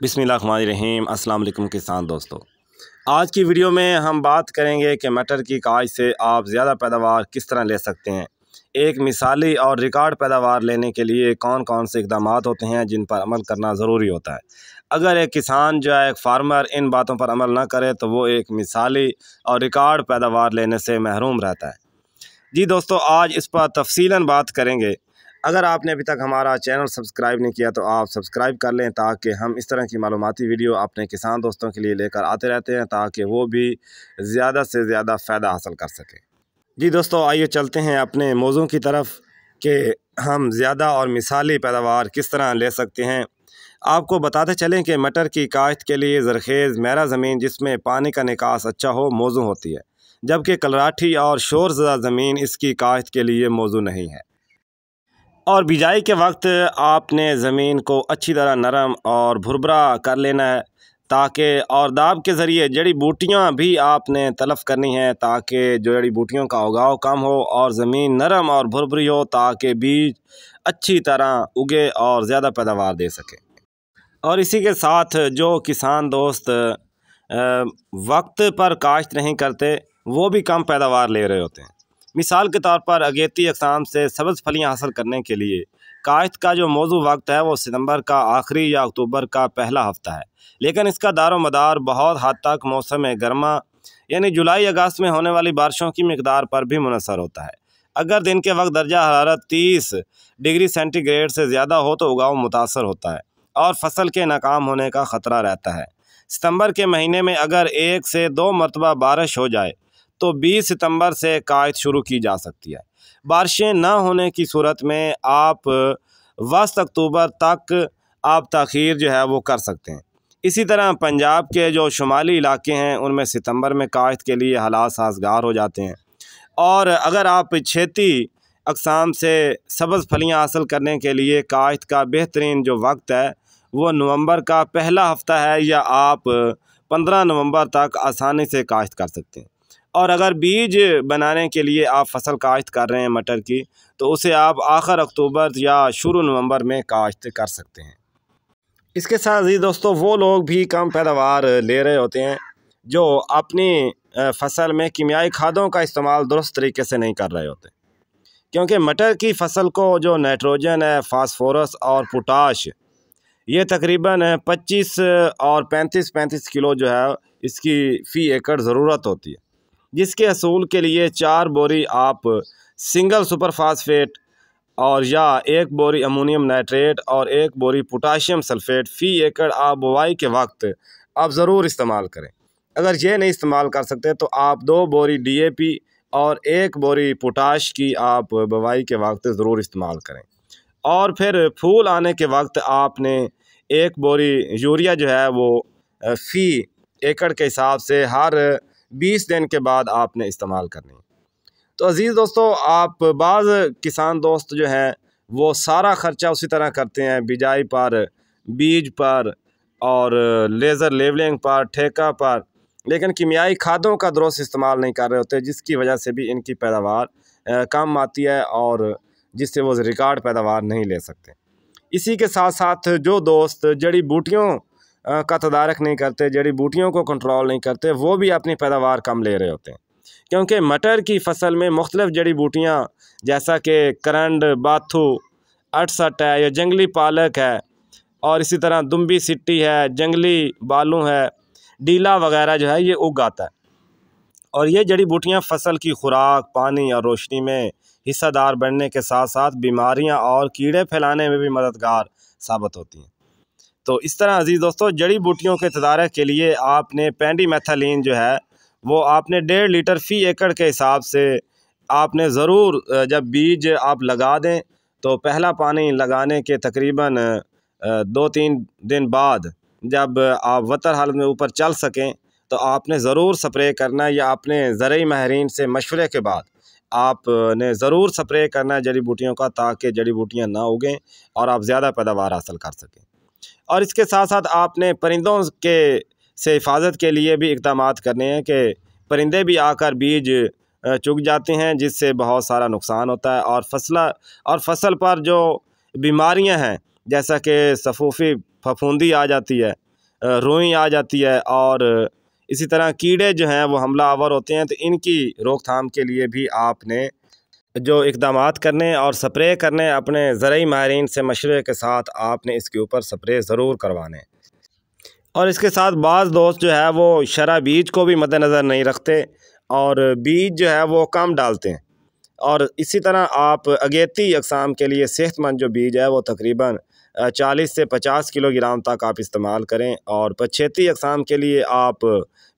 बिसमीम अस्सलाम वालेकुम किसान दोस्तों। आज की वीडियो में हम बात करेंगे कि मटर की काज से आप ज़्यादा पैदावार किस तरह ले सकते हैं। एक मिसाली और रिकॉर्ड पैदावार लेने के लिए कौन कौन से इकदाम होते हैं जिन पर अमल करना ज़रूरी होता है? अगर एक किसान जो है, एक फार्मर इन बातों पर अमल ना करे तो वो एक मिसाली और रिकॉर्ड पैदावार लेने से महरूम रहता है। जी दोस्तों, आज इस पर तफसीला बात करेंगे अगर आपने अभी तक हमारा चैनल सब्सक्राइब नहीं किया तो आप सब्सक्राइब कर लें ताकि हम इस तरह की मालूमती वीडियो अपने किसान दोस्तों के लिए लेकर आते रहते हैं ताकि वो भी ज़्यादा से ज़्यादा फ़ायदा हासिल कर सकें। जी दोस्तों, आइए चलते हैं अपने मौज़ों की तरफ़ कि हम ज़्यादा और मिसाली पैदावार किस तरह ले सकते हैं। आपको बताते चलें कि मटर की काश्त के लिए जरखेज़ मेरा ज़मीन जिसमें पानी का निकास अच्छा हो मौजू होती है, जबकि कलराठी और शोर ज़मीन इसकी काश्त के लिए मौजू नहीं है। और बिजाई के वक्त आपने ज़मीन को अच्छी तरह नरम और भुरभरा कर लेना है, ताकि, और दाब के ज़रिए जड़ी बूटियाँ भी आपने तलफ़ करनी है, ताकि जो जड़ी बूटियों का उगाव कम हो और ज़मीन नरम और भुरभरी हो, ताकि बीज अच्छी तरह उगे और ज़्यादा पैदावार दे सके। और इसी के साथ जो किसान दोस्त वक्त पर काश्त नहीं करते, वो भी कम पैदावार ले रहे होते हैं। मिसाल के तौर पर अगेती अकसाम से सब्ज़ फलियाँ हासिल करने के लिए काश्त का जो मौजू वक्त है, वो सितंबर का आखिरी या अक्टूबर का पहला हफ़्ता है। लेकिन इसका दारो मदार बहुत हद तक मौसम गर्मा, यानी जुलाई, अगस्त में होने वाली बारिशों की मकदार पर भी मुनसर होता है। अगर दिन के वक्त दर्जा हरारत तीस डिग्री सेंटीग्रेड से ज़्यादा हो तो उगाव मुतासर होता है और फ़सल के नाकाम होने का ख़तरा रहता है। सितंबर के महीने में अगर एक से दो मरतबा बारिश हो जाए तो 20 सितंबर से कायद शुरू की जा सकती है। बारिशें ना होने की सूरत में आप वस्त अक्टूबर तक आप तखीर जो है वो कर सकते हैं। इसी तरह पंजाब के जो शुमाली इलाके हैं, उनमें सितंबर में काश्त के लिए हालात साजगार हो जाते हैं। और अगर आप छेती अकसाम से सब्ज़ फलियाँ हासिल करने के लिए काश्त का बेहतरीन जो वक्त है, वो नवंबर का पहला हफ़्ता है या आप पंद्रह नवंबर तक आसानी से काश्त कर सकते हैं। और अगर बीज बनाने के लिए आप फ़सल काश्त कर रहे हैं मटर की तो उसे आप आखिर अक्टूबर या शुरू नवंबर में काश्त कर सकते हैं। इसके साथ ही दोस्तों, वो लोग भी कम पैदावार ले रहे होते हैं जो अपनी फ़सल में कीमियाई खादों का इस्तेमाल दुरुस्त तरीके से नहीं कर रहे होते। क्योंकि मटर की फ़सल को जो नाइट्रोजन है, फास्फोरस और पोटाश, ये तकरीबन 25 और 35 35 किलो जो है, इसकी फ़ी एकड़ ज़रूरत होती है। जिसके असूल के लिए चार बोरी आप सिंगल सुपर फास्फेट और या एक बोरी अमोनियम नाइट्रेट और एक बोरी पोटाशियम सल्फेट फ़ी एकड़ आप बुआई के वक्त आप ज़रूर इस्तेमाल करें। अगर ये नहीं इस्तेमाल कर सकते तो आप दो बोरी डीएपी और एक बोरी पोटाश की आप बुआई के वक्त ज़रूर इस्तेमाल करें। और फिर फूल आने के वक्त आपने एक बोरी यूरिया जो है वो फ़ी एकड़ के हिसाब से हर बीस दिन के बाद आपने इस्तेमाल करनी। तो अज़ीज़ दोस्तों, आप बाज़ किसान दोस्त जो हैं, वो सारा ख़र्चा उसी तरह करते हैं। बिजाई पर, बीज पर और लेज़र लेवलिंग पर, ठेका पर। लेकिन कीमियाई खादों का दुरुस्त इस्तेमाल नहीं कर रहे होते, जिसकी वजह से भी इनकी पैदावार कम आती है और जिससे वो रिकॉर्ड पैदावार नहीं ले सकते। इसी के साथ साथ जो दोस्त जड़ी बूटियों का तदारक नहीं करते, जड़ी बूटियों को कंट्रोल नहीं करते, वो भी अपनी पैदावार कम ले रहे होते हैं। क्योंकि मटर की फ़सल में मुख्तलिफ़ जड़ी बूटियाँ, जैसा कि करंड, बाथू अटसट है, या जंगली पालक है, और इसी तरह दुम्बी सिट्टी है, जंगली बालू है, डीला वगैरह जो है, ये उग आता है। और ये जड़ी बूटियाँ फ़सल की खुराक, पानी और रोशनी में हिस्सादार बनने के साथ साथ बीमारियाँ और कीड़े फैलाने में भी मददगार साबित होती हैं। तो इस तरह अज़ीज़ दोस्तों, जड़ी बूटियों के तदारक के लिए आपने पेंडी मैथलीन जो है, वो आपने डेढ़ लीटर फ़ी एकड़ के हिसाब से आपने ज़रूर जब बीज आप लगा दें तो पहला पानी लगाने के तकरीबन दो तीन दिन बाद जब आप वतर हालत में ऊपर चल सकें तो आपने ज़रूर स्प्रे करना या अपने ज़रूरी माहरीन से मशवरे के बाद आपने ज़रूर स्प्रे करना है जड़ी बूटियों का, ताकि जड़ी बूटियाँ ना उगें और आप ज़्यादा पैदावार हासिल कर सकें। और इसके साथ साथ आपने परिंदों के से हिफाजत के लिए भी इकदाम करने हैं कि परिंदे भी आकर बीज चुग जाते हैं, जिससे बहुत सारा नुकसान होता है और फ़सल और फ़सल पर जो बीमारियाँ हैं, जैसा कि सफूफी फफूंदी आ जाती है रोई आ जाती है और इसी तरह कीड़े जो हैं, वो हमला आवर होते हैं तो इनकी रोकथाम के लिए भी आपने जो इकदाम करने और स्प्रे करने अपने ज़रूरी माहरीन से मशरे के साथ आपने इसके ऊपर स्प्रे ज़रूर करवाने। और इसके साथ बाज़ दोस्त जो है वो शरा बीज को भी मद्दनज़र नहीं रखते और बीज जो है वो कम डालते हैं। और इसी तरह आप अगेती अकसाम के लिए सेहतमंद जो बीज है वो तकरीबन चालीस से पचास किलोग्राम तक आप इस्तेमाल करें और पछेती अकसाम के लिए आप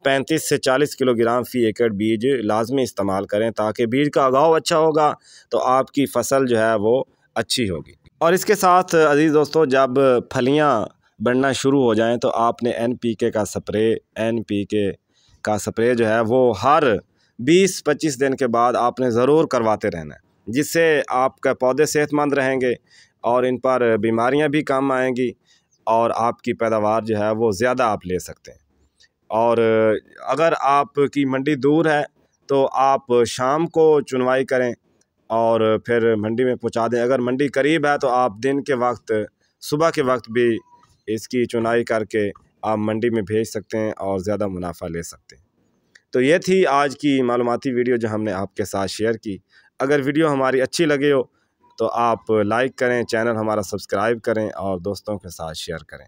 पैंतीस से चालीस किलोग्राम फ़ी एकड़ बीज लाजमी इस्तेमाल करें ताकि बीज का अगाव अच्छा होगा तो आपकी फ़सल जो है वो अच्छी होगी। और इसके साथ, अज़ीज़ दोस्तों, जब फलियाँ बढ़ना शुरू हो जाएँ तो आपने एन पी के का स्प्रे एन पी के का स्प्रे जो है वो हर बीस पच्चीस दिन के बाद आपने ज़रूर करवाते रहना है, जिससे आपका पौधे सेहतमंद रहेंगे। और इन पर बीमारियाँ भी कम आएँगी और आपकी पैदावार जो है वो ज़्यादा आप ले सकते हैं। और अगर आपकी मंडी दूर है तो आप शाम को चुनवाई करें और फिर मंडी में पहुँचा दें। अगर मंडी करीब है तो आप दिन के वक्त, सुबह के वक्त भी इसकी चुनाई करके आप मंडी में भेज सकते हैं और ज़्यादा मुनाफा ले सकते हैं। तो ये थी आज की मालूमती वीडियो जो हमने आपके साथ शेयर की। अगर वीडियो हमारी अच्छी लगे हो तो आप लाइक करें चैनल हमारा सब्सक्राइब करें और दोस्तों के साथ शेयर करें।